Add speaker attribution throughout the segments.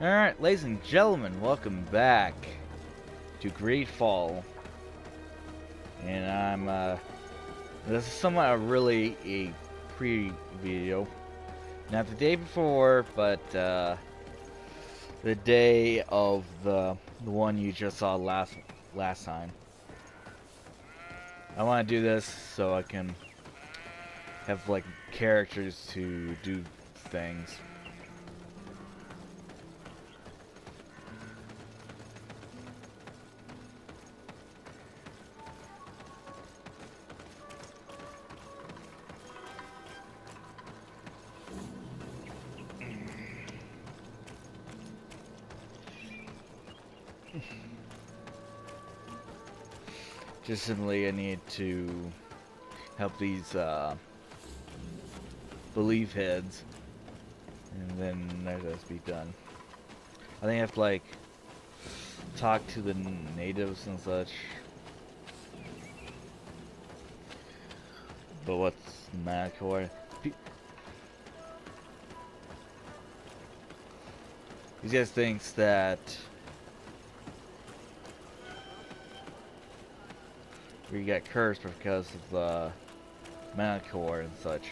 Speaker 1: Alright, ladies and gentlemen, welcome back to Greedfall. And I'm, uh, this is somewhat a really a pre-video. Not the day before, but, uh, the day of the, the one you just saw last, last time. I want to do this so I can have, like, characters to do things. Just simply I need to help these uh, belief heads and then let us be done. I think I have to like talk to the natives and such. But what's Manticore? These guys thinks that we get cursed because of the Manticore and such.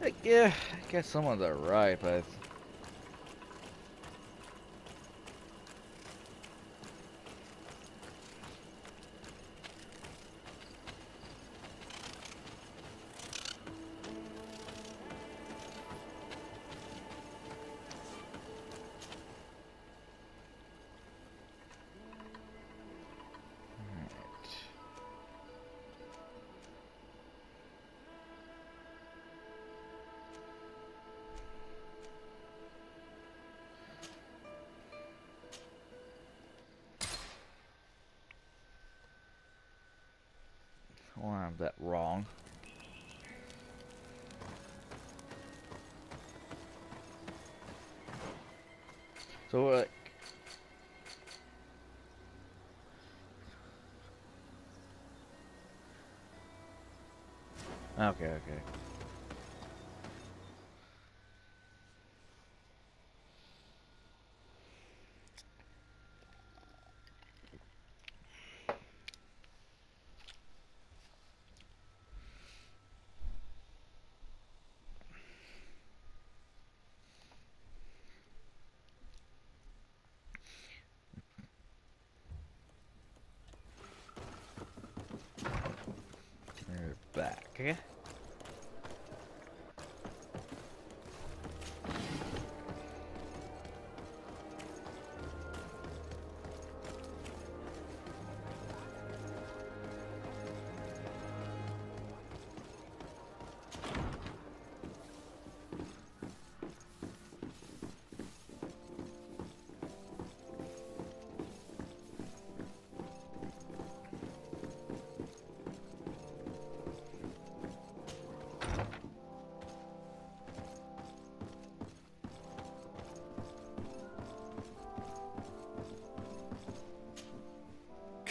Speaker 1: Like, yeah, I guess some of them are right, but okay, okay. Okay.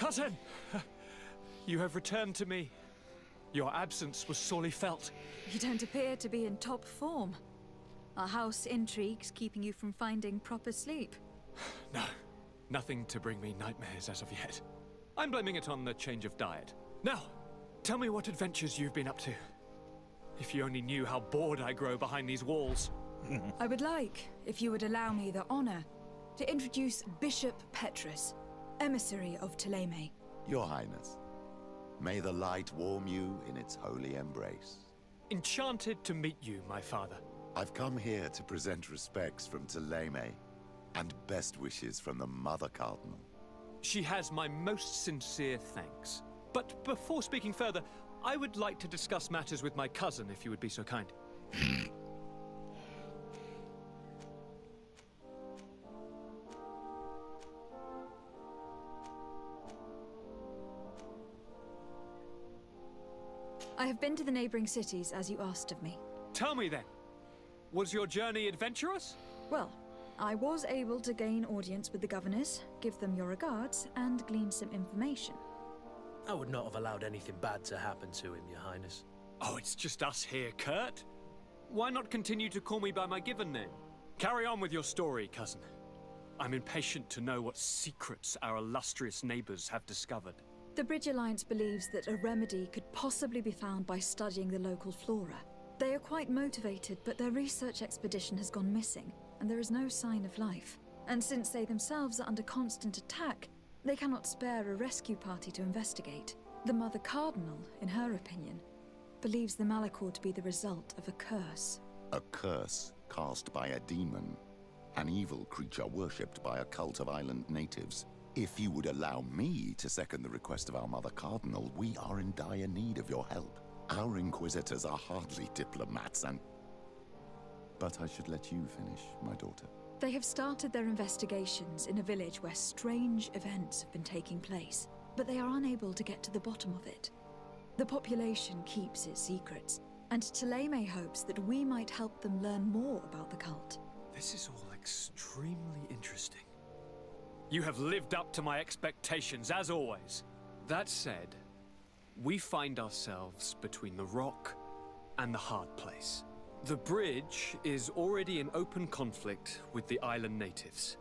Speaker 2: Cousin! You have returned to me. Your absence was sorely felt.
Speaker 3: You don't appear to be in top form. Are house intrigues keeping you from finding proper sleep?
Speaker 2: No, nothing to bring me nightmares as of yet. I'm blaming it on the change of diet. Now, tell me what adventures you've been up to. If you only knew how bored I grow behind these walls.
Speaker 3: I would like, if you would allow me the honor, to introduce Bishop Petrus, emissary of Ptolemy.
Speaker 4: Your Highness, may the light warm you in its holy embrace.
Speaker 2: Enchanted to meet you, my father.
Speaker 4: I've come here to present respects from Ptolemy, and best wishes from the Mother Cardinal.
Speaker 2: She has my most sincere thanks. But before speaking further, I would like to discuss matters with my cousin, if you would be so kind.
Speaker 3: I have been to the neighboring cities as you asked of me.
Speaker 2: Tell me then, was your journey adventurous?
Speaker 3: Well, I was able to gain audience with the governors, give them your regards, and glean some information.
Speaker 5: I would not have allowed anything bad to happen to him, Your Highness.
Speaker 2: Oh, it's just us here, Kurt. Why not continue to call me by my given name? Carry on with your story, cousin. I'm impatient to know what secrets our illustrious neighbors have discovered.
Speaker 3: The Bridge Alliance believes that a remedy could possibly be found by studying the local flora. They are quite motivated, but their research expedition has gone missing, and there is no sign of life. And since they themselves are under constant attack, they cannot spare a rescue party to investigate. The Mother Cardinal, in her opinion, believes the Malichor to be the result of a curse.
Speaker 4: A curse cast by a demon. An evil creature worshipped by a cult of island natives. If you would allow me to second the request of our Mother Cardinal, we are in dire need of your help. Our Inquisitors are hardly diplomats and... But I should let you finish, my daughter.
Speaker 3: They have started their investigations in a village where strange events have been taking place, but they are unable to get to the bottom of it. The population keeps its secrets, and Thélème hopes that we might help them learn more about the cult.
Speaker 2: This is all extremely interesting. You have lived up to my expectations, as always. That said, we find ourselves between the rock and the hard place. The bridge is already in open conflict with the island natives.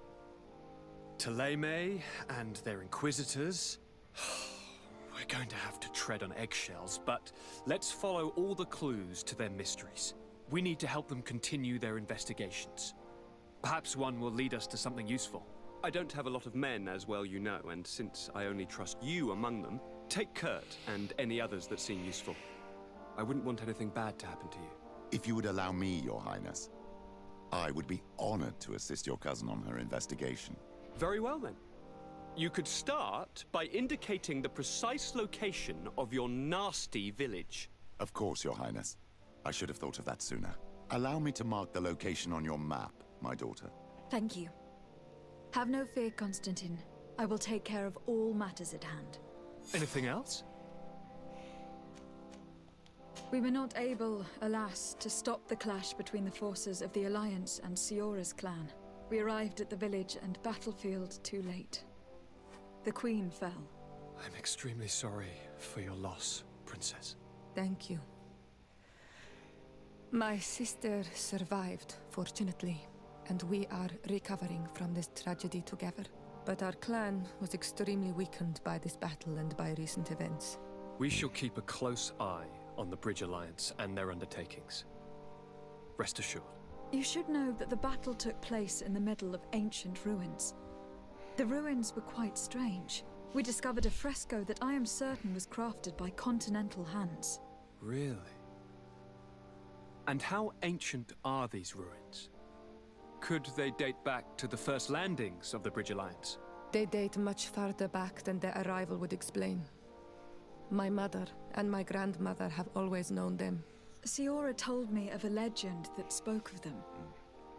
Speaker 2: Thélème and their inquisitors. We're going to have to tread on eggshells, but let's follow all the clues to their mysteries. We need to help them continue their investigations. Perhaps one will lead us to something useful.
Speaker 5: I don't have a lot of men, as well you know, and since I only trust you among them, take Kurt and any others that seem useful. I wouldn't want anything bad to happen to you.
Speaker 4: If you would allow me, Your Highness, I would be honored to assist your cousin on her investigation.
Speaker 5: Very well, then. You could start by indicating the precise location of your nasty village.
Speaker 4: Of course, Your Highness. I should have thought of that sooner. Allow me to mark the location on your map, my daughter.
Speaker 3: Thank you. Have no fear, Constantin. I will take care of all matters at hand.
Speaker 2: Anything else?
Speaker 3: We were not able, alas, to stop the clash between the forces of the Alliance and Siora's clan. We arrived at the village and battlefield too late. The Queen fell.
Speaker 2: I'm extremely sorry for your loss, Princess.
Speaker 6: Thank you. My sister survived, fortunately, and we are recovering from this tragedy together. But our clan was extremely weakened by this battle and by recent events.
Speaker 2: We shall keep a close eye on the Bridge Alliance and their undertakings. Rest assured.
Speaker 3: You should know that the battle took place in the middle of ancient ruins. The ruins were quite strange. We discovered a fresco that I am certain was crafted by continental hands.
Speaker 2: Really? And how ancient are these ruins? Could they date back to the first landings of the Bridge Alliance?
Speaker 6: They date much farther back than their arrival would explain. My mother and my grandmother have always known them.
Speaker 3: Siora told me of a legend that spoke of them.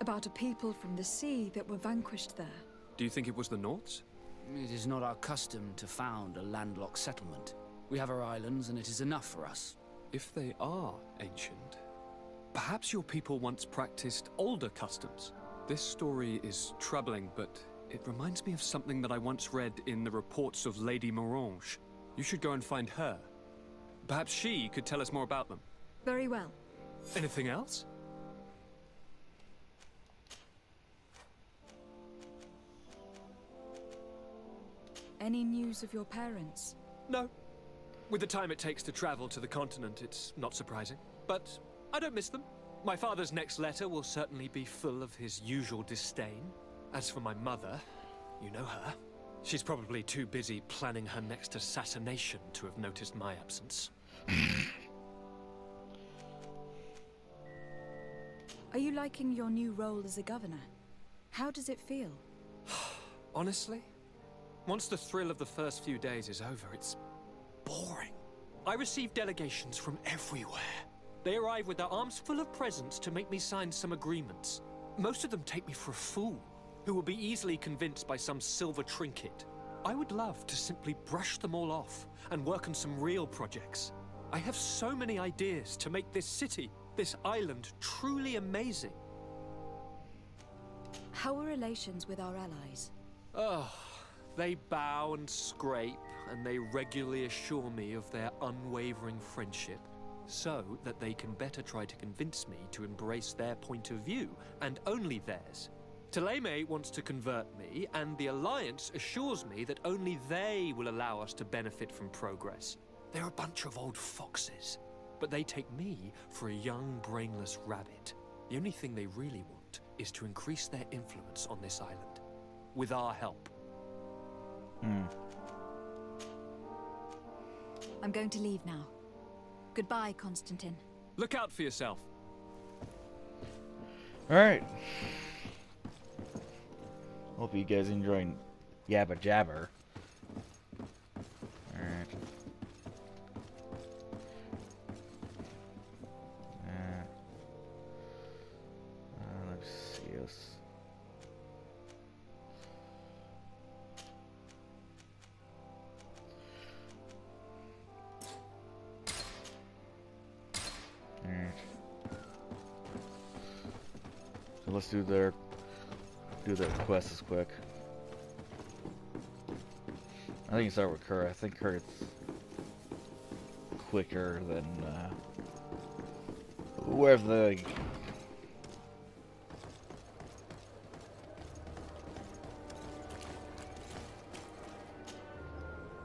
Speaker 3: About a people from the sea that were vanquished there.
Speaker 2: Do you think it was the Nauts?
Speaker 7: It is not our custom to found a landlocked settlement. We have our islands, and it is enough for us.
Speaker 2: If they are ancient, perhaps your people once practiced older customs. This story is troubling, but it reminds me of something that I once read in the reports of Lady Morange. You should go and find her. Perhaps she could tell us more about them.
Speaker 3: Very well.
Speaker 2: Anything else?
Speaker 3: Any news of your parents?
Speaker 2: No. With the time it takes to travel to the continent, it's not surprising. But I don't miss them. My father's next letter will certainly be full of his usual disdain. As for my mother, you know her. She's probably too busy planning her next assassination to have noticed my absence.
Speaker 3: Are you liking your new role as a governor? How does it feel?
Speaker 2: Honestly, once the thrill of the first few days is over, it's boring. I receive delegations from everywhere. They arrive with their arms full of presents to make me sign some agreements. Most of them take me for a fool, who will be easily convinced by some silver trinket. I would love to simply brush them all off and work on some real projects. I have so many ideas to make this city, this island, truly amazing.
Speaker 3: How are relations with our allies?
Speaker 2: Oh, they bow and scrape, and they regularly assure me of their unwavering friendship. So that they can better try to convince me to embrace their point of view, and only theirs. Thélème wants to convert me, and the Alliance assures me that only they will allow us to benefit from progress. They're a bunch of old foxes, but they take me for a young, brainless rabbit. The only thing they really want is to increase their influence on this island. With our help.
Speaker 1: Hmm.
Speaker 3: I'm going to leave now. Goodbye, Constantin.
Speaker 2: Look out for yourself.
Speaker 1: Alright. Hope you guys enjoying Yabba Jabber. Start with Kurt. I think Kurt's quicker than uh, whoever the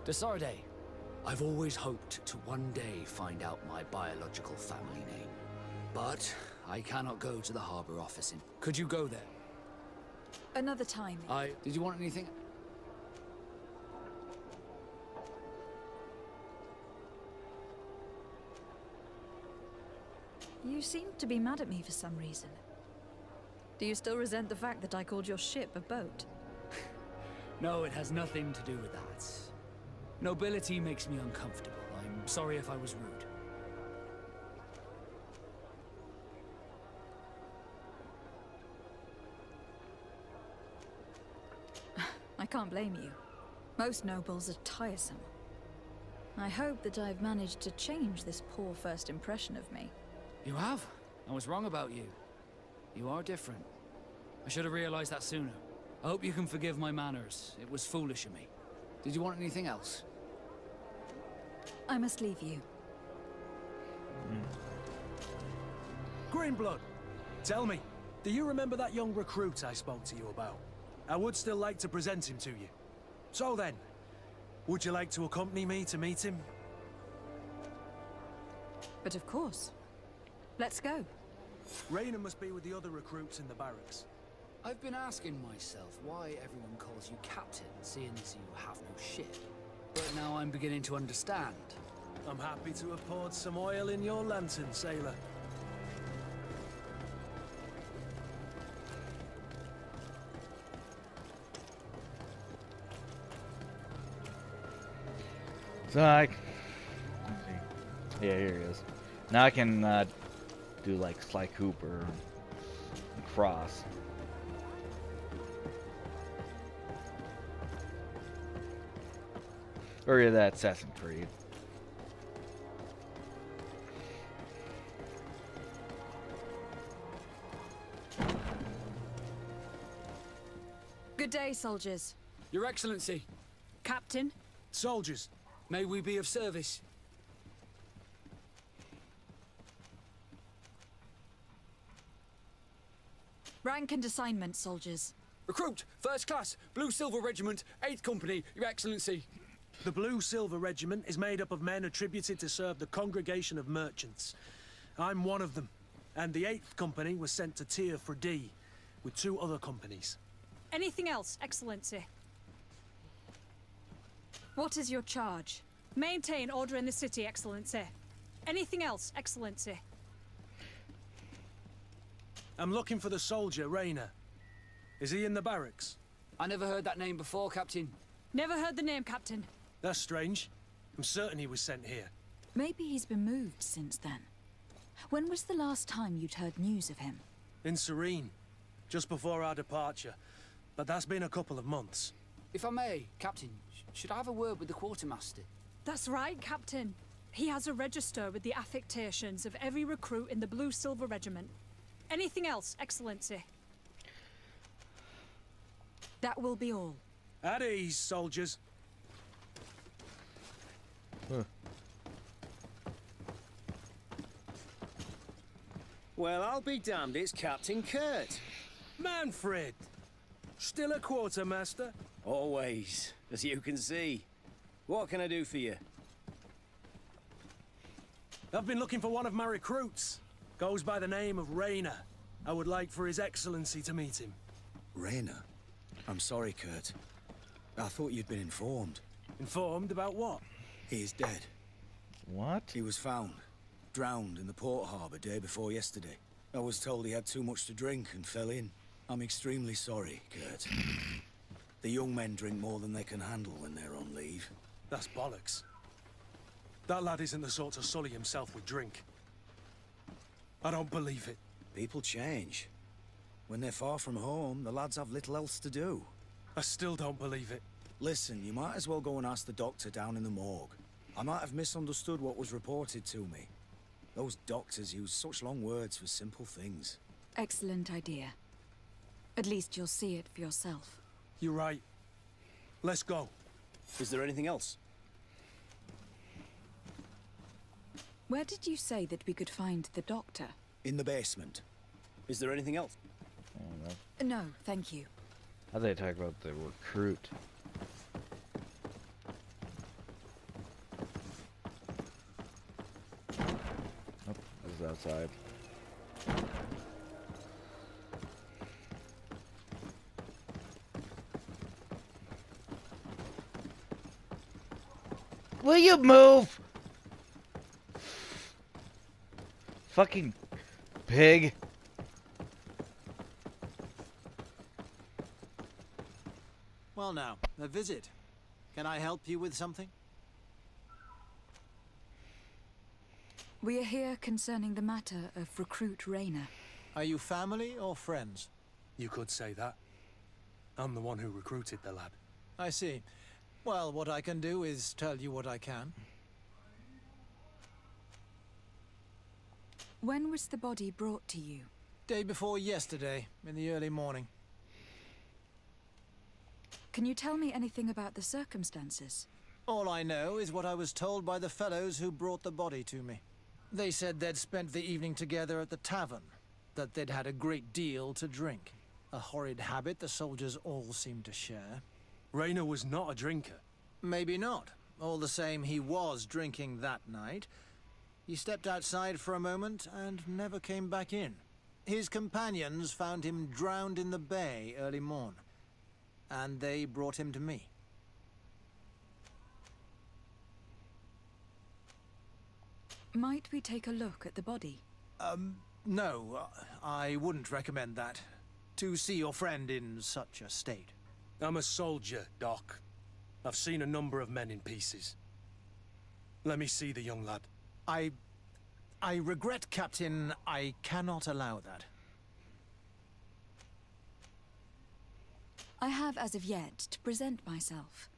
Speaker 7: De Sardet, I've always hoped to one day find out my biological family name. But I cannot go to the harbor office in. Could you go there?
Speaker 3: Another time.
Speaker 7: I. Did you want anything?
Speaker 3: You seem to be mad at me for some reason. Do you still resent the fact that I called your ship a boat?
Speaker 7: No, it has nothing to do with that. Nobility makes me uncomfortable. I'm sorry if I was rude.
Speaker 3: I can't blame you. Most nobles are tiresome. I hope that I've managed to change this poor first impression of me.
Speaker 7: You have? I was wrong about you. You are different. I should have realized that sooner. I hope you can forgive my manners. It was foolish of me. Did you want anything else?
Speaker 3: I must leave you. Hmm.
Speaker 8: Greenblood, tell me, do you remember that young recruit I spoke to you about? I would still like to present him to you. So then, would you like to accompany me to meet him?
Speaker 3: But of course. Let's go.
Speaker 8: Raina must be with the other recruits in the barracks.
Speaker 7: I've been asking myself why everyone calls you captain, seeing as you have no ship. But now I'm beginning to understand.
Speaker 8: I'm happy to have poured some oil in your lantern, sailor.
Speaker 1: So I, c- yeah, here he is. Now I can uh, do like Sly Cooper, and Cross. Or yeah, that Assassin's Creed.
Speaker 3: Good day, soldiers.
Speaker 7: Your Excellency,
Speaker 3: Captain,
Speaker 8: Soldiers,
Speaker 7: may we be of service?
Speaker 3: Rank and assignment, soldiers.
Speaker 7: Recruit, first class, Blue Silver Regiment, 8th Company, Your Excellency.
Speaker 8: the Blue Silver Regiment is made up of men attributed to serve the Congregation of Merchants. I'm one of them, and the 8th Company was sent to Tir Fradí, with two other companies.
Speaker 9: Anything else, Excellency?
Speaker 3: What is your charge?
Speaker 9: Maintain order in the city, Excellency. Anything else, Excellency?
Speaker 8: I'm looking for the soldier, Rayner. Is he in the barracks?
Speaker 7: I never heard that name before, Captain.
Speaker 9: Never heard the name, Captain.
Speaker 8: That's strange. I'm certain he was sent here.
Speaker 3: Maybe he's been moved since then. When was the last time you'd heard news of him?
Speaker 8: In Serene, just before our departure. But that's been a couple of months.
Speaker 7: If I may, Captain, sh- should I have a word with the quartermaster?
Speaker 9: That's right, Captain. He has a register with the affectations of every recruit in the Blue Silver Regiment. Anything else, Excellency?
Speaker 3: That will be all.
Speaker 8: At ease, soldiers.
Speaker 10: Well, I'll be damned, it's Captain Kurt.
Speaker 8: Manfred! Still a quartermaster?
Speaker 10: Always, as you can see. What can I do for you?
Speaker 8: I've been looking for one of my recruits. Goes by the name of Rayner. I would like for His Excellency to meet him.
Speaker 11: Rayner? I'm sorry, Kurt. I thought you'd been informed.
Speaker 8: Informed about what?
Speaker 11: He is dead.
Speaker 1: What?
Speaker 11: He was found, drowned in the port harbour day before yesterday. I was told he had too much to drink and fell in. I'm extremely sorry, Kurt. The young men drink more than they can handle when they're on leave.
Speaker 8: That's bollocks. That lad isn't the sort to sully himself with drink. I don't believe it.
Speaker 11: People change. When they're far from home, the lads have little else to do.
Speaker 8: I still don't believe it.
Speaker 11: Listen, you might as well go and ask the doctor down in the morgue. I might have misunderstood what was reported to me. Those doctors use such long words for simple things.
Speaker 3: Excellent idea. At least you'll see it for yourself.
Speaker 8: You're right. Let's go.
Speaker 10: Is there anything else?
Speaker 3: Where did you say that we could find the doctor?
Speaker 11: In the basement.
Speaker 10: Is there anything else?
Speaker 3: Oh, no, thank you.
Speaker 1: I thought they talk about the recruit. Oh, this is outside. Will you move? Fucking pig.
Speaker 12: Well now, a visit. Can I help you with something?
Speaker 3: We are here concerning the matter of recruit Rayner.
Speaker 12: Are you family or friends?
Speaker 8: You could say that. I'm the one who recruited the lad.
Speaker 12: I see. Well, what I can do is tell you what I can.
Speaker 3: When was the body brought to you?
Speaker 12: Day before yesterday, in the early morning.
Speaker 3: Can you tell me anything about the circumstances?
Speaker 12: All I know is what I was told by the fellows who brought the body to me. They said they'd spent the evening together at the tavern, that they'd had a great deal to drink. A horrid habit the soldiers all seemed to share.
Speaker 8: Rayner was not a drinker.
Speaker 12: Maybe not. All the same, he was drinking that night. He stepped outside for a moment and never came back in. His companions found him drowned in the bay early morn, and they brought him to me.
Speaker 3: Might we take a look at the body?
Speaker 12: Um, no, I wouldn't recommend that. To see your friend in such a state.
Speaker 8: I'm a soldier, Doc. I've seen a number of men in pieces. Let me see the young lad.
Speaker 12: I... I regret, Captain, I cannot allow that.
Speaker 3: I have as of yet to present myself.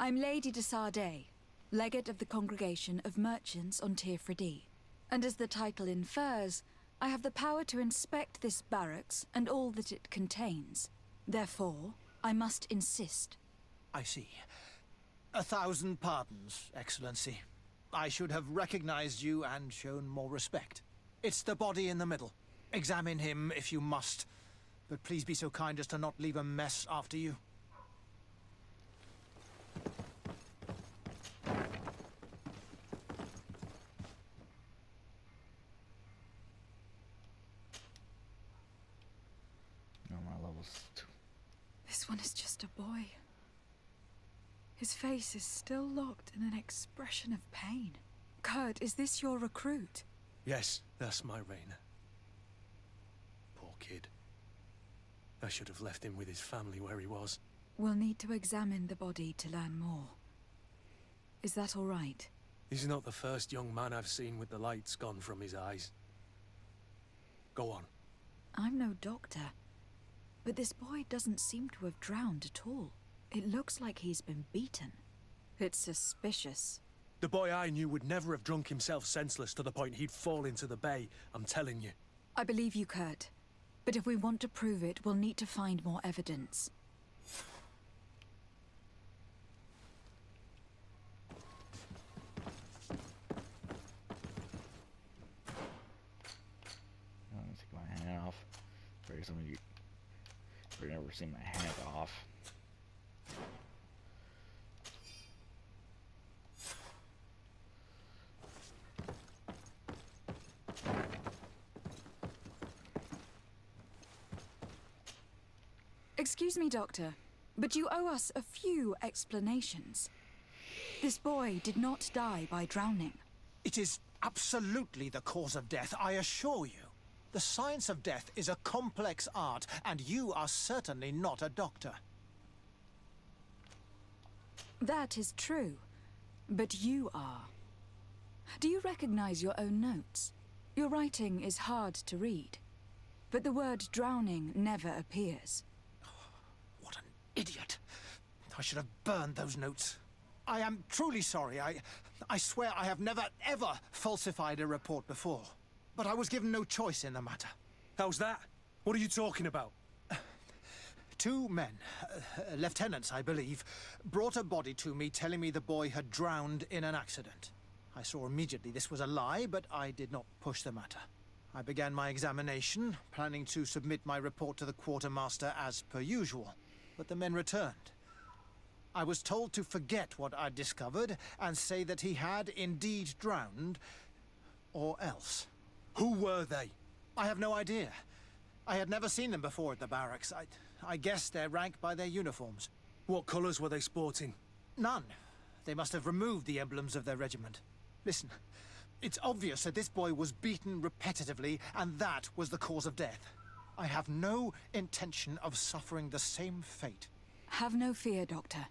Speaker 3: I'm Lady de Sardet, legate of the Congregation of Merchants on Tir Fradí. And as the title infers, I have the power to inspect this barracks and all that it contains. Therefore, I must insist.
Speaker 12: I see. A thousand pardons, Excellency. I should have recognized you and shown more respect. It's the body in the middle. Examine him if you must. But please be so kind as to not leave a mess after you.
Speaker 1: No, my level's two.
Speaker 3: This one is just a boy. His face is still locked in an expression of pain. Kurt, is this your recruit?
Speaker 8: Yes, that's my Rayner. Poor kid. I should have left him with his family where he was.
Speaker 3: We'll need to examine the body to learn more. Is that all right?
Speaker 8: He's not the first young man I've seen with the lights gone from his eyes. Go on.
Speaker 3: I'm no doctor, but this boy doesn't seem to have drowned at all. It looks like he's been beaten. It's suspicious.
Speaker 8: The boy I knew would never have drunk himself senseless to the point he'd fall into the bay, I'm telling you.
Speaker 3: I believe you, Kurt. But if we want to prove it, we'll need to find more evidence.
Speaker 1: Oh, guess I'm gonna you've never seen my hand off.
Speaker 3: Excuse me, Doctor, but you owe us a few explanations. This boy did not die by drowning.
Speaker 12: It is absolutely the cause of death, I assure you. The science of death is a complex art, and you are certainly not a doctor.
Speaker 3: That is true, but you are. Do you recognize your own notes? Your writing is hard to read, but the word drowning never appears.
Speaker 12: Idiot! I should have burned those notes. I am truly sorry. I, I swear I have never, ever falsified a report before. But I was given no choice in the matter.
Speaker 8: How's that? What are you talking about?
Speaker 12: Two men, uh, lieutenants, I believe, brought a body to me telling me the boy had drowned in an accident. I saw immediately this was a lie, but I did not push the matter. I began my examination, planning to submit my report to the quartermaster as per usual. But the men returned. I was told to forget what I'd discovered and say that he had indeed drowned, or else.
Speaker 8: Who were they?
Speaker 12: I have no idea. I had never seen them before at the barracks. I, I guessed their rank by their uniforms.
Speaker 8: What colours were they sporting?
Speaker 12: None. They must have removed the emblems of their regiment. Listen, it's obvious that this boy was beaten repetitively, and that was the cause of death. I have no intention of suffering the same fate.
Speaker 3: Have no fear, Doctor.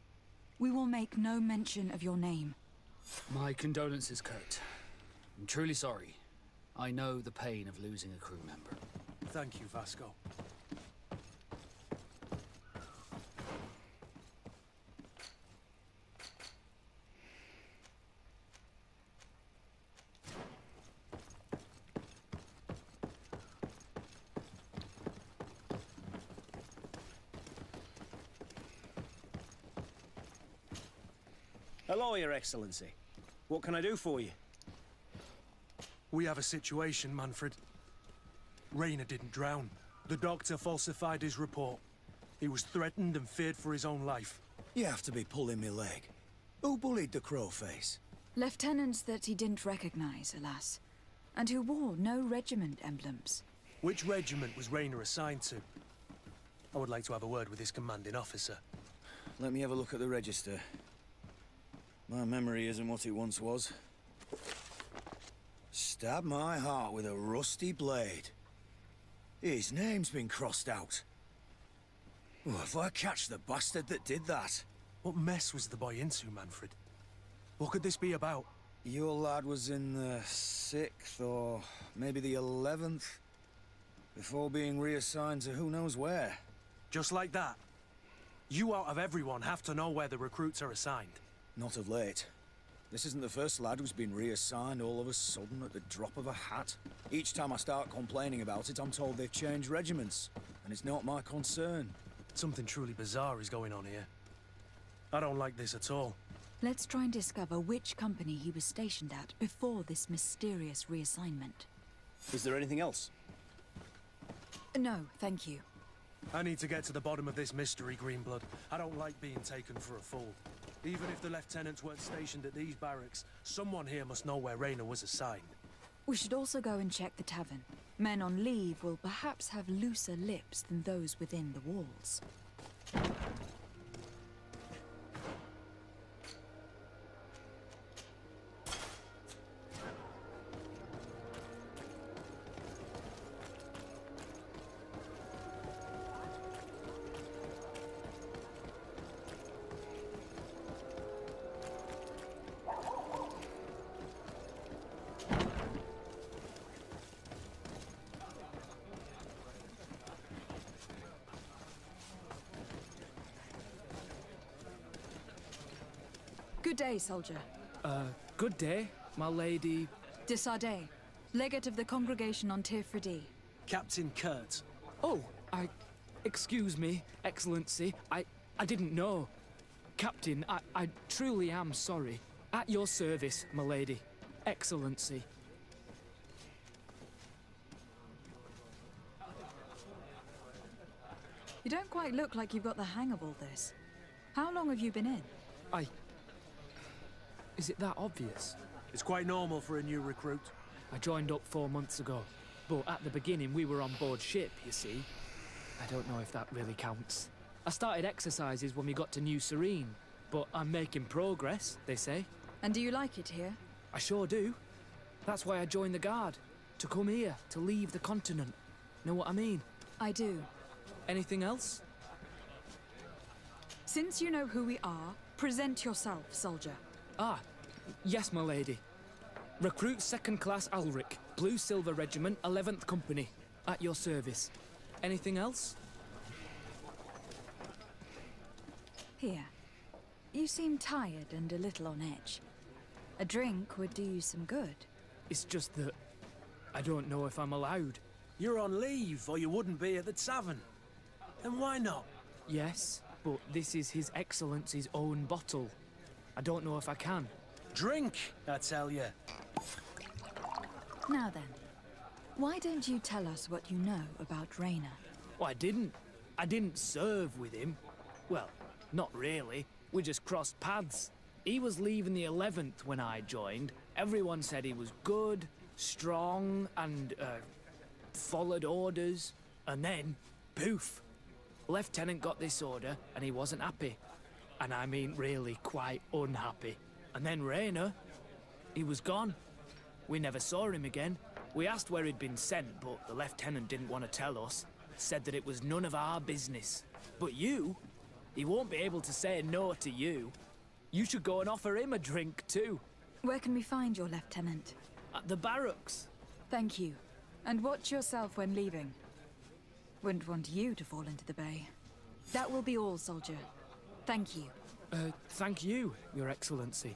Speaker 3: We will make no mention of your name.
Speaker 7: My condolences, Kurt. I'm truly sorry. I know the pain of losing a crew member.
Speaker 8: Thank you, Vasco.
Speaker 10: Hello, Your Excellency. What can I do for you?
Speaker 8: We have a situation, Manfred. Rayner didn't drown. The doctor falsified his report. He was threatened and feared for his own life.
Speaker 11: You have to be pulling me leg. Who bullied the crowface?
Speaker 3: Lieutenants that he didn't recognize, alas. And who wore no regiment emblems.
Speaker 8: Which regiment was Rayner assigned to? I would like to have a word with his commanding officer.
Speaker 11: Let me have a look at the register. My memory isn't what it once was. Stab my heart with a rusty blade. His name's been crossed out. Oh, if I catch the bastard that did that.
Speaker 8: What mess was the boy into, Manfred? What could this be about?
Speaker 11: Your lad was in the 6th or maybe the 11th before being reassigned to who knows where.
Speaker 8: Just like that? You out of everyone have to know where the recruits are assigned.
Speaker 11: Not of late. This isn't the first lad who's been reassigned all of a sudden at the drop of a hat. Each time I start complaining about it, I'm told they've changed regiments, and it's not my concern.
Speaker 8: Something truly bizarre is going on here. I don't like this at all.
Speaker 3: Let's try and discover which company he was stationed at before this mysterious reassignment.
Speaker 10: Is there anything else?
Speaker 3: No, thank you.
Speaker 8: I need to get to the bottom of this mystery, Greenblood. I don't like being taken for a fool. Even if the lieutenants weren't stationed at these barracks, someone here must know where Rayner was assigned.
Speaker 3: We should also go and check the tavern. Men on leave will perhaps have looser lips than those within the walls. Good day, soldier.
Speaker 13: Uh, good day, my lady.
Speaker 3: De Sardet, legate of the congregation on Tir Fradí.
Speaker 8: Captain Kurt.
Speaker 13: Oh, I... Excuse me, Excellency. I... I didn't know. Captain, I... I truly am sorry. At your service, my lady. Excellency.
Speaker 3: You don't quite look like you've got the hang of all this. How long have you been in?
Speaker 13: I... Is it that obvious?
Speaker 8: It's quite normal for a new recruit.
Speaker 13: I joined up four months ago. But at the beginning, we were on board ship, you see. I don't know if that really counts. I started exercises when we got to New Serene, but I'm making progress, they say.
Speaker 3: And do you like it here?
Speaker 13: I sure do. That's why I joined the Guard. To come here, to leave the continent. Know what I mean?
Speaker 3: I do.
Speaker 13: Anything else?
Speaker 3: Since you know who we are, present yourself, soldier.
Speaker 13: Ah, yes, my lady. Recruit Second Class Alric, Blue Silver Regiment, 11th Company. At your service. Anything else?
Speaker 3: Here. You seem tired and a little on edge. A drink would do you some good.
Speaker 13: It's just that I don't know if I'm allowed.
Speaker 8: You're on leave, or you wouldn't be at the tavern. And why not?
Speaker 13: Yes, but this is His Excellency's own bottle. I don't know if I can.
Speaker 8: Drink, I tell you.
Speaker 3: Now then, why don't you tell us what you know about Rayner?
Speaker 13: Well, I didn't. I didn't serve with him. Well, not really. We just crossed paths. He was leaving the 11th when I joined. Everyone said he was good, strong, and, uh, followed orders. And then, poof. Lieutenant got this order, and he wasn't happy. And I mean really quite unhappy. And then Rayner, he was gone. We never saw him again. We asked where he'd been sent, but the lieutenant didn't want to tell us. Said that it was none of our business. But you, he won't be able to say no to you. You should go and offer him a drink too.
Speaker 3: Where can we find your lieutenant?
Speaker 13: At the barracks.
Speaker 3: Thank you. And watch yourself when leaving. Wouldn't want you to fall into the bay. That will be all, soldier. Thank you.
Speaker 13: Uh, thank you, Your Excellency.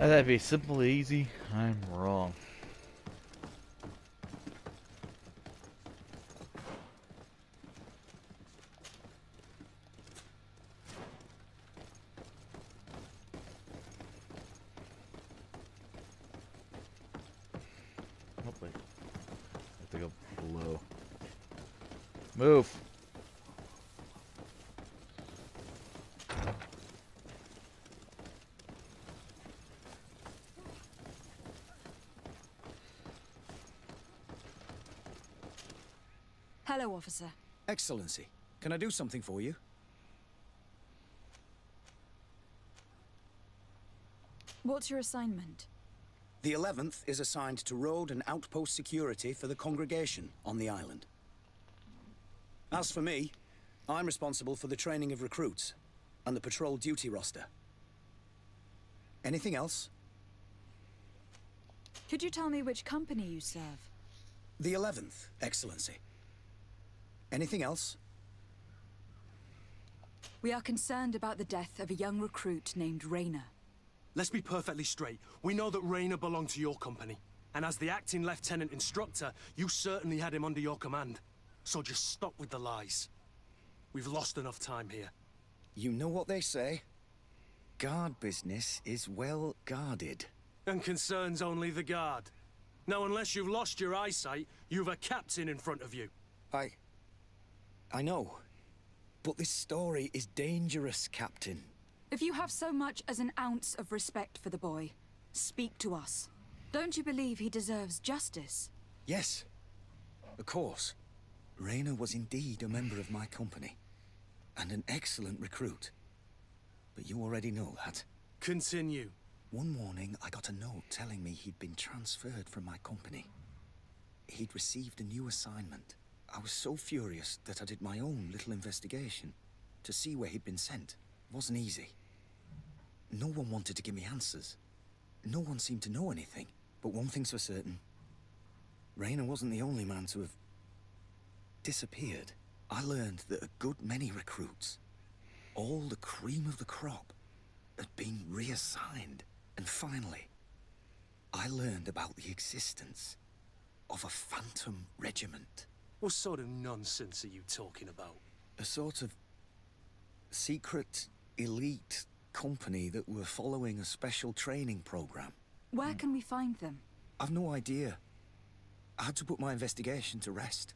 Speaker 14: Oh,
Speaker 1: that'd be simple, and easy. I'm wrong. Oh, wait. I. Move.
Speaker 3: Hello, officer.
Speaker 11: Excellency, can I do something for you?
Speaker 3: What's your assignment?
Speaker 11: The 11th is assigned to road and outpost security for the congregation on the island. As for me, I'm responsible for the training of recruits and the patrol duty roster. Anything else?
Speaker 3: Could you tell me which company you serve?
Speaker 11: The 11th, Excellency. Anything else?
Speaker 3: We are concerned about the death of a young recruit named Rayner.
Speaker 8: Let's be perfectly straight. We know that Rayner belonged to your company. And as the acting lieutenant instructor, you certainly had him under your command. So just stop with the lies. We've lost enough time here.
Speaker 11: You know what they say? Guard business is well guarded.
Speaker 8: And concerns only the guard. Now, unless you've lost your eyesight, you've a captain in front of you.
Speaker 11: I... I know. But this story is dangerous, Captain.
Speaker 3: If you have so much as an ounce of respect for the boy, speak to us. Don't you believe he deserves justice?
Speaker 11: Yes. Of course. Rayner was indeed a member of my company. And an excellent recruit. But you already know that.
Speaker 8: Continue.
Speaker 11: One morning, I got a note telling me he'd been transferred from my company. He'd received a new assignment. I was so furious that I did my own little investigation to see where he'd been sent. It wasn't easy. No one wanted to give me answers. No one seemed to know anything. But one thing's for certain. Rayner wasn't the only man to have disappeared. I learned that a good many recruits, all the cream of the crop, had been reassigned. And finally, I learned about the existence of a phantom regiment.
Speaker 8: What sort of nonsense are you talking about?
Speaker 11: A sort of secret, elite company that were following a special training program.
Speaker 3: Where hmm. can we find them?
Speaker 11: I've no idea. I had to put my investigation to rest.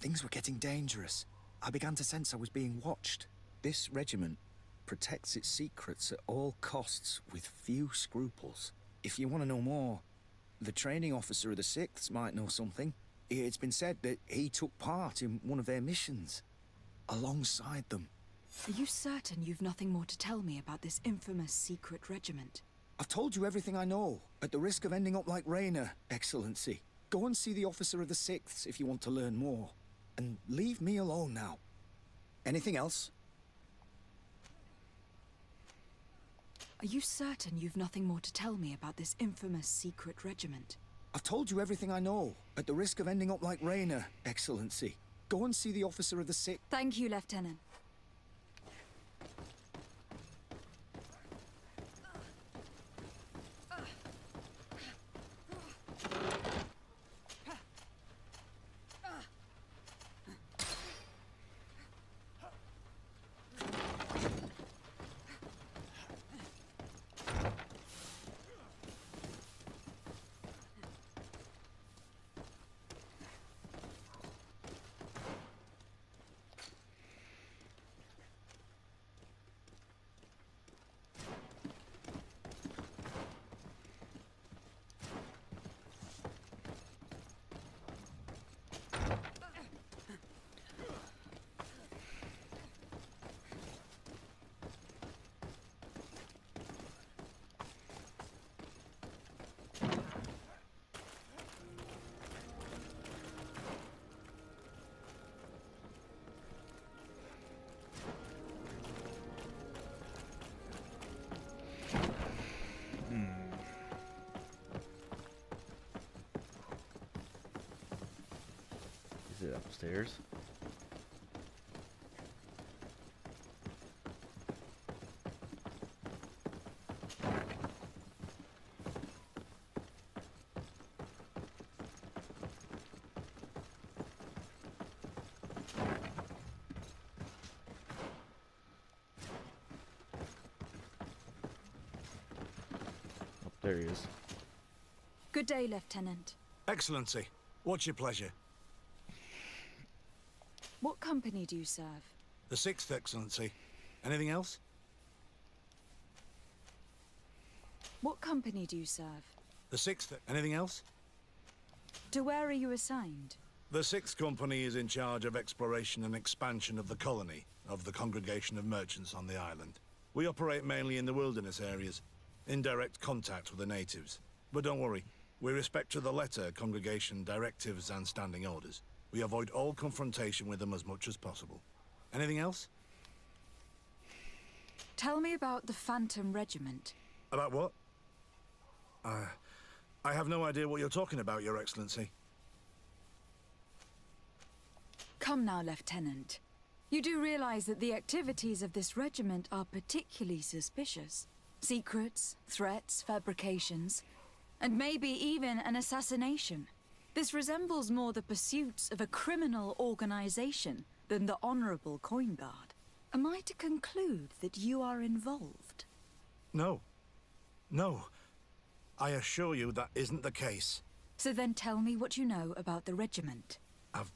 Speaker 11: Things were getting dangerous. I began to sense I was being watched. This regiment protects its secrets at all costs with few scruples. If you want to know more, the training officer of the Sixths might know something. It's been said that he took part in one of their missions, alongside them.
Speaker 3: Are you certain you've nothing more to tell me about this infamous secret regiment?
Speaker 11: I've told you everything I know, at the risk of ending up like Rayner, Excellency. Go and see the officer of the Sixths if you want to learn more. And leave me alone now. Anything else?
Speaker 3: Are you certain you've nothing more to tell me about this infamous secret regiment?
Speaker 11: I've told you everything I know, at the risk of ending up like Rayner, Excellency. Go and see the officer of the sick.
Speaker 3: Thank you, Lieutenant.
Speaker 1: Upstairs? There he is.
Speaker 3: Good day, Lieutenant.
Speaker 15: Excellency, what's your pleasure?
Speaker 3: What company do you serve?
Speaker 15: The Sixth Excellency. Anything else?
Speaker 3: What company do you serve?
Speaker 15: The Sixth. Anything else?
Speaker 3: To where are you assigned?
Speaker 15: The Sixth Company is in charge of exploration and expansion of the colony of the Congregation of Merchants on the island. We operate mainly in the wilderness areas, in direct contact with the natives. But don't worry, we respect to the letter congregation directives and standing orders. We avoid all confrontation with them as much as possible. Anything else?
Speaker 3: Tell me about the Phantom Regiment.
Speaker 15: About what? Uh, I have no idea what you're talking about, Your Excellency.
Speaker 3: Come now, Lieutenant. You do realize that the activities of this regiment are particularly suspicious. Secrets, threats, fabrications, and maybe even an assassination. This resembles more the pursuits of a criminal organization than the Honorable Coin Guard. Am I to conclude that you are involved?
Speaker 15: No. No. I assure you that isn't the case.
Speaker 3: So then tell me what you know about the regiment.
Speaker 15: I've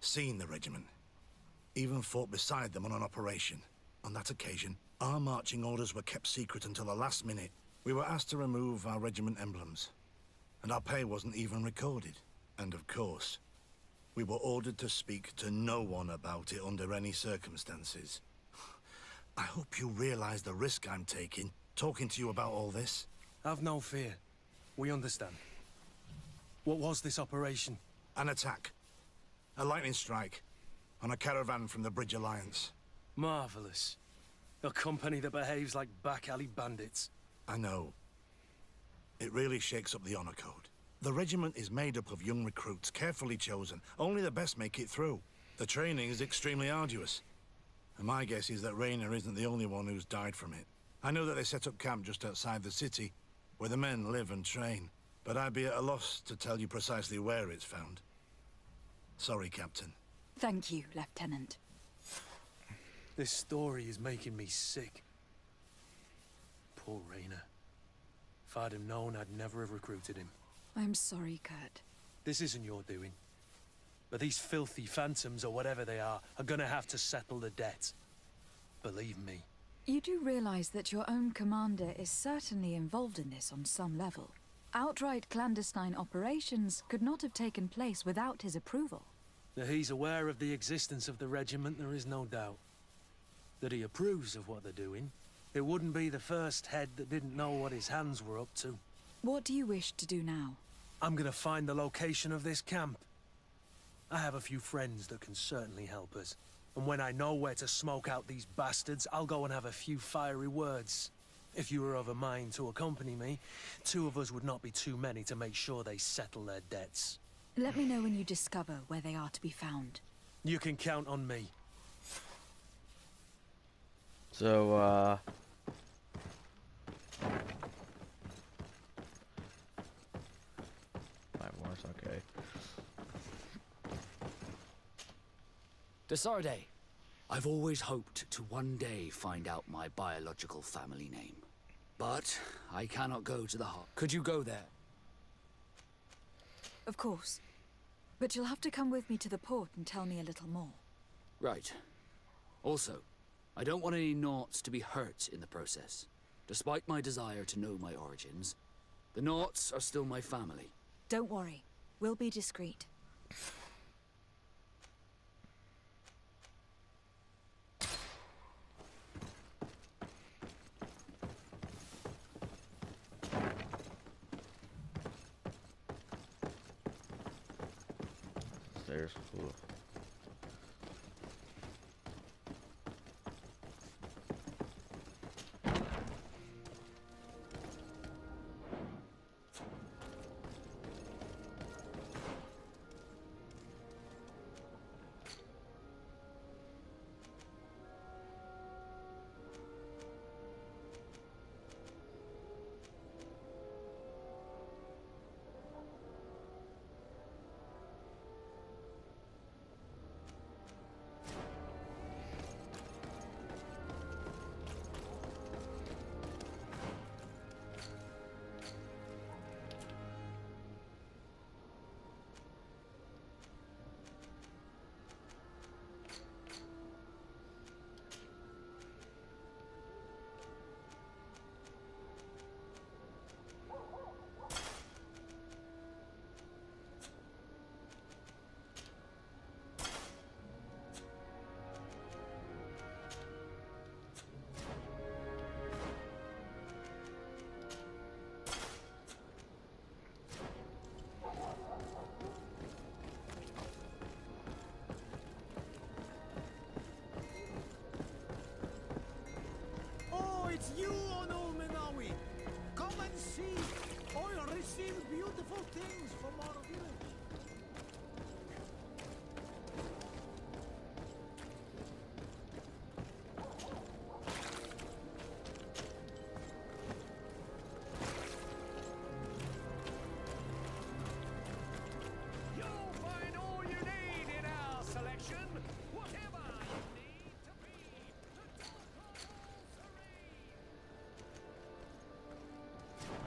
Speaker 15: seen the regiment. even fought beside them on an operation. On that occasion, our marching orders were kept secret until the last minute. We were asked to remove our regiment emblems, and our pay wasn't even recorded. And of course, we were ordered to speak to no one about it under any circumstances. I hope you realize the risk I'm taking, talking to you about all this.
Speaker 8: Have no fear. We understand. What was this operation?
Speaker 15: An attack. A lightning strike. On a caravan from the Bridge Alliance.
Speaker 8: Marvelous. A company that behaves like back alley bandits.
Speaker 15: I know. It really shakes up the honor code. The regiment is made up of young recruits, carefully chosen. Only the best make it through. The training is extremely arduous. And my guess is that Rayner isn't the only one who's died from it. I know that they set up camp just outside the city, where the men live and train. But I'd be at a loss to tell you precisely where it's found. Sorry, Captain.
Speaker 3: Thank you, Lieutenant.
Speaker 8: This story is making me sick. Poor Rayner. If I'd have known, I'd never have recruited him.
Speaker 3: I'm sorry, Kurt.
Speaker 8: This isn't your doing. But these filthy phantoms, or whatever they are, are gonna have to settle the debt. Believe me.
Speaker 3: You do realize that your own commander is certainly involved in this on some level. Outright clandestine operations could not have taken place without his approval.
Speaker 8: That he's aware of the existence of the regiment, there is no doubt. That he approves of what they're doing. It wouldn't be the first head that didn't know what his hands were up to.
Speaker 3: What do you wish to do now?
Speaker 8: I'm gonna find the location of this camp. I have a few friends that can certainly help us. And when I know where to smoke out these bastards, I'll go and have a few fiery words. If you were of a mind to accompany me, two of us would not be too many to make sure they settle their debts.
Speaker 3: Let me know when you discover where they are to be found.
Speaker 8: You can count on me.
Speaker 1: So, uh... Five wars, okay.
Speaker 7: De Sardet, I've always hoped to one day find out my biological family name. But I cannot go to the heart. Could you go there?
Speaker 3: Of course. But you'll have to come with me to the port and tell me a little more.
Speaker 7: Right. Also, I don't want any Nauts to be hurt in the process. Despite my desire to know my origins, the Nauts are still my family.
Speaker 3: Don't worry. We'll be discreet.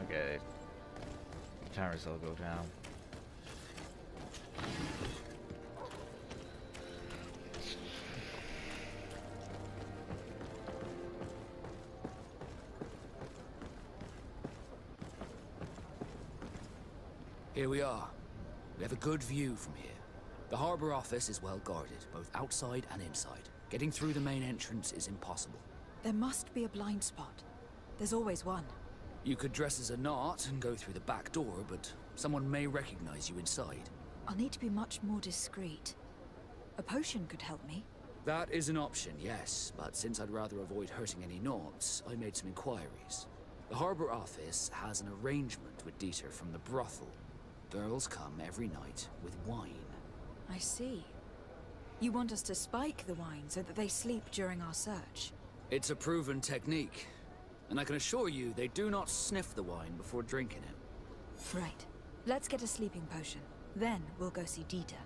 Speaker 1: Okay. Towers will go down.
Speaker 7: Here we are. We have a good view from here. The harbour office is well guarded, both outside and inside. Getting through the main entrance is impossible.
Speaker 3: There must be a blind spot. There's always one.
Speaker 7: You could dress as a Naut and go through the back door, but someone may recognize you inside.
Speaker 3: I'll need to be much more discreet. A potion could help me.
Speaker 7: That is an option, yes, but since I'd rather avoid hurting any Nauts, I made some inquiries. The harbor office has an arrangement with Dieter from the brothel. Girls come every night with wine.
Speaker 3: I see. You want us to spike the wine so that they sleep during our search?
Speaker 7: It's a proven technique, and I can assure you they do not sniff the wine before drinking it.
Speaker 3: Right. Let's get a sleeping potion. Then we'll go see Dieter.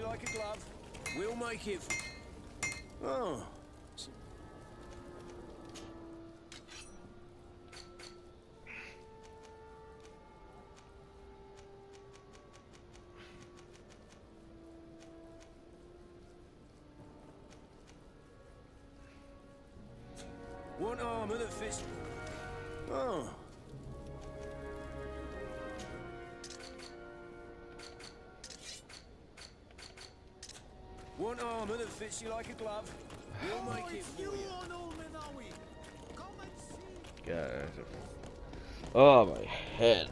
Speaker 10: You like a glove. We'll make it. Oh. One armor that fits. Oh. One armor that fits you like a glove. We'll make it for you.
Speaker 1: God. Oh, my head.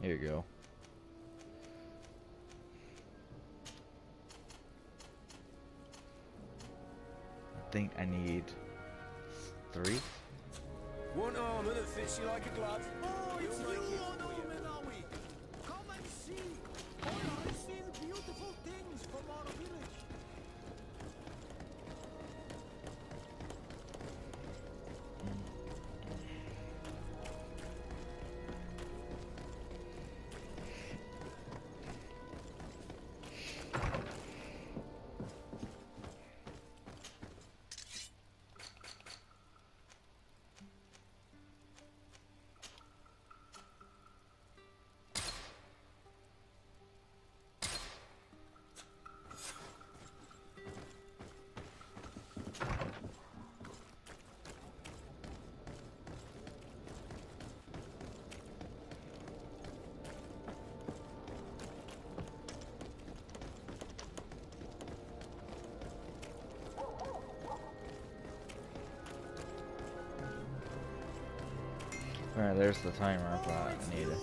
Speaker 1: Here you go. I think I need three.
Speaker 10: One armor that fits you like a glove.
Speaker 14: Oh, it's
Speaker 10: make
Speaker 14: you,
Speaker 10: it
Speaker 1: Alright, there's the timer, but I need it.